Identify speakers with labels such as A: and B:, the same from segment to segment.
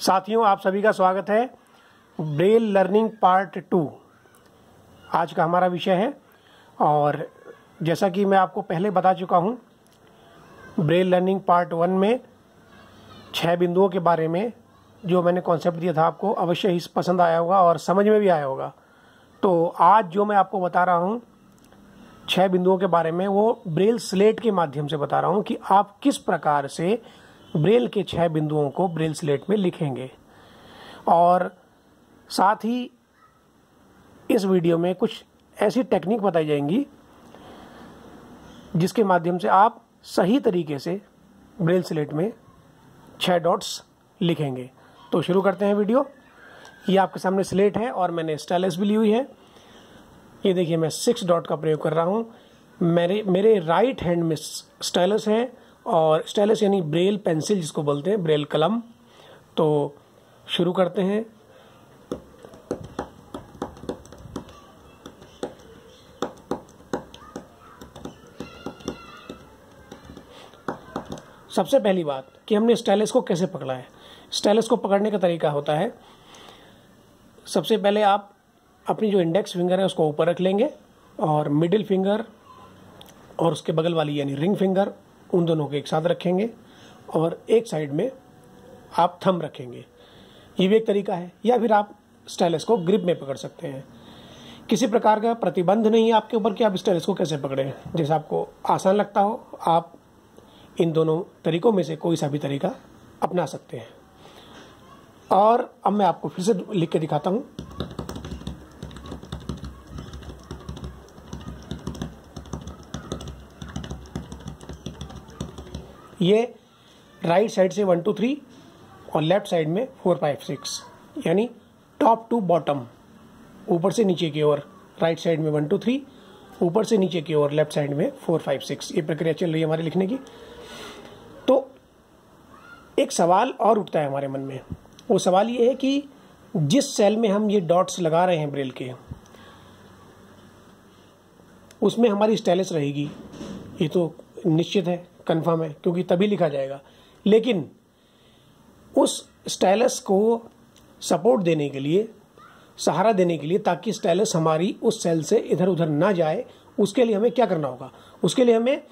A: साथियों, आप सभी का स्वागत है। Braille learning part two. आज का हमारा विषय है, और जैसा कि मैं आपको पहले बता चुका हूँ, ब्रेल लर्निंग पार्ट वन में छह बिंदुओं के बारे में जो मैंने कॉन्सेप्ट दिया था आपको, अवश्य ही पसंद आया होगा और समझ में भी आया होगा। तो आज जो मैं आपको बता रहा हूँ, छह बिंदुओं के बारे में, वो ब्रेल स्लेट के माध्यम से बता रहा हूँ कि आप किस प्रकार से ब्रेल के छह बिंदुओं को ब्रेल स्लेट में लिखेंगे। और साथ ही इस वीडियो में कुछ ऐसी टेक्निक बताई जाएँगी, जिसके माध्यम से आप सही तरीके से ब्रेल स्लेट में छह डॉट्स लिखेंगे। तो शुरू करते हैं वीडियो। ये आपके सामने स्लेट है और मैंने स्टाइलस भी ली हुई है। ये देखिए, मैं सिक्स डॉट का प्रयोग कर रहा हूँ। मेरे मेरे राइट हैंड में स्टाइलस है। और स्टाइलस यानी ब्रेल पेंसिल जिसको बोलते हैं, ब्रेल कलम। तो शुरू करते हैं। सबसे पहली बात कि हमने स्टाइलस को कैसे पकड़ा है। स्टाइलस को पकड़ने का तरीका होता है, सबसे पहले आप अपनी जो इंडेक्स फिंगर है उसको ऊपर रख लेंगे और मिडिल फिंगर और उसके बगल वाली यानी रिंग फिंगर उन दोनों को एक साथ रखेंगे और एक साइड में आप थम रखेंगे। ये भी एक तरीका है। या फिर आप स्टाइलस को ग्रिप में पकड़ सकते हैं। किसी प्रकार का प्रतिबंध नहीं है आपके ऊपर कि आप स्टाइलस को कैसे पकड़ें। जैसे आपको आसान लगता हो, आप इन दोनों तरीकों में से कोई सा भी तरीका अपना सकते हैं। और अब मैं आपको फिर से लिख के दिखाता हूँ। ये राइट साइड से वन टू थ्री और लेफ़्ट साइड में फोर फाइव सिक्स यानी टॉप टू बॉटम ऊपर से नीचे की ओर राइट साइड में वन टू थ्री ऊपर से नीचे की ओर लेफ़्ट साइड में फोर फाइव सिक्स ये प्रक्रिया चल रही है हमारे लिखने की। तो एक सवाल और उठता है हमारे मन में। वो सवाल ये है कि जिस सेल में हम ये डॉट्स लगा रहे हैं ब्रेल के, उसमें हमारी स्टाइलिस रहेगी। ये तो निश्चित है। कंफर्म है, क्योंकि तभी लिखा जाएगा। लेकिन उस स्टाइलस को सपोर्ट देने के लिए, सहारा देने के लिए, ताकि स्टाइलस हमारी उस सेल से इधर उधर ना जाए, उसके लिए हमें क्या करना होगा? उसके लिए हमें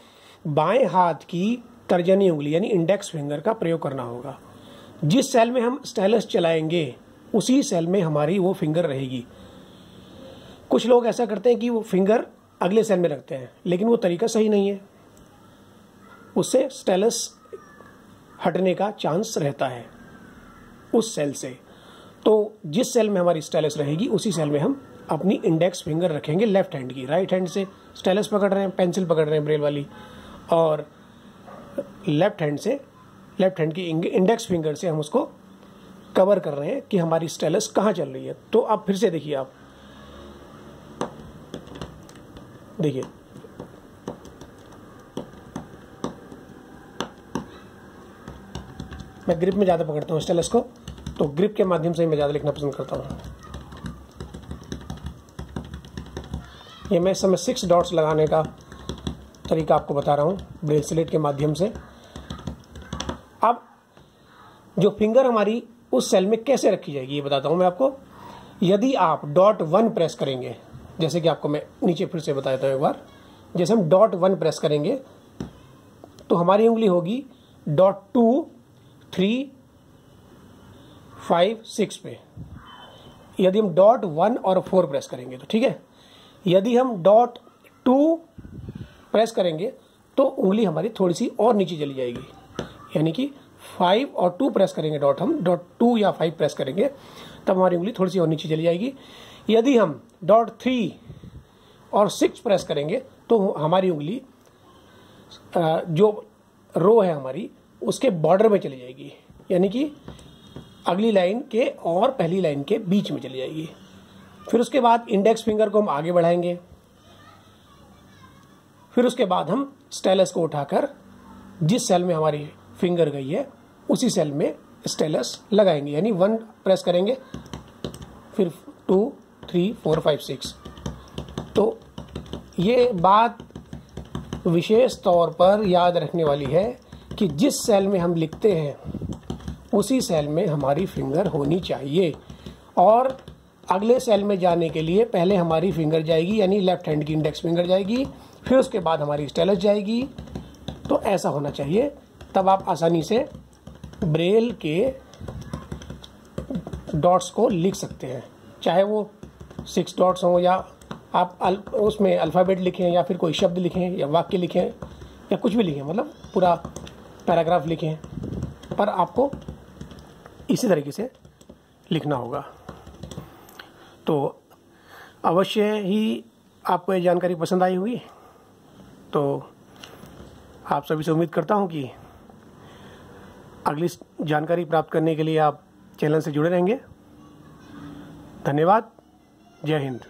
A: बाएँ हाथ की तर्जनी उंगली, यानी इंडेक्स फिंगर का प्रयोग करना होगा। जिस सेल में हम स्टाइलस चलाएँगे, उसी सेल में हमारी वो फिंगर रहेगी। कुछ लोग ऐसा करते हैं कि वो फिंगर अगले सेल में रखते हैं, लेकिन वो तरीका सही नहीं है। उससे स्टेलस हटने का चांस रहता है उस सेल से। तो जिस सेल में हमारी स्टेलस रहेगी, उसी सेल में हम अपनी इंडेक्स फिंगर रखेंगे लेफ़्ट हैंड की। राइट हैंड से स्टेलस पकड़ रहे हैं, पेंसिल पकड़ रहे हैं ब्रेल वाली, और लेफ़्ट हैंड से, लेफ़्ट हैंड की इंडेक्स फिंगर से हम उसको कवर कर रहे हैं कि हमारी स्टेलस कहाँ चल रही है। तो अब फिर से देखिए आप। देखिए मैं ग्रिप में ज़्यादा पकड़ता हूँ स्टेलस को तो ग्रिप के माध्यम से ही मैं ज़्यादा लिखना पसंद करता हूँ। ये मैं इस समय सिक्स डॉट्स लगाने का तरीका आपको बता रहा हूँ ब्रेल स्लेट के माध्यम से। अब, जो फिंगर हमारी उस सेल में कैसे रखी जाएगी, ये बताता हूँ मैं आपको। यदि आप डॉट वन प्रेस करेंगे, जैसे कि आपको मैं नीचे फिर से बताया था एक बार, जैसे हम डॉट वन प्रेस करेंगे तो हमारी उंगली होगी dot two three five six पे। यदि हम डॉट वन और फोर प्रेस करेंगे तो ठीक है? यदि हम डॉट टू प्रेस करेंगे तो उंगली हमारी थोड़ी सी और नीचे चली जाएगी। यानी कि फाइव और टू प्रेस करेंगे डॉट हम डॉट टू या फाइव प्रेस करेंगे, तब हमारी उंगली थोड़ी सी और नीचे चली जाएगी। यदि हम डॉट थ्री और सिक्स प्रेस करेंगे तो हमारी उंगली जो रो है हमारी उसके बॉर्डर में चली जाएगी। यानी कि अगली लाइन के और पहली लाइन के बीच में चली जाएगी। फिर उसके बाद इंडेक्स फिंगर को हम आगे बढ़ाएँगे। फिर उसके बाद हम स्टेलस को उठाकर जिस सेल में हमारी फिंगर गई है, उसी सेल में स्टेलस लगाएँगे। यानी वन प्रेस करेंगे, फिर two three four five six तो ये बात विशेष तौर पर याद रखने वाली है कि जिस सेल में हम लिखते हैं उसी सेल में हमारी फिंगर होनी चाहिए। और अगले सेल में जाने के लिए पहले हमारी फिंगर जाएगी यानी लेफ़्ट हैंड की इंडेक्स फिंगर जाएगी फिर उसके बाद हमारी स्टेलस जाएगी। तो ऐसा होना चाहिए। तब आप आसानी से ब्रेल के डॉट्स को लिख सकते हैं। चाहे वो सिक्स डॉट्स हों या आप अल, उसमें अल्फ़ाबेट लिखें या फिर कोई शब्द लिखें या वाक्य लिखें या कुछ भी लिखें मतलब पूरा पैराग्राफ लिखें पर आपको इसी तरीके से लिखना होगा। तो अवश्य ही आपको ये जानकारी पसंद आई हुई तो आप सभी से उम्मीद करता हूँ कि अगली जानकारी प्राप्त करने के लिए आप चैनल से जुड़े रहेंगे। धन्यवाद। जय हिंद।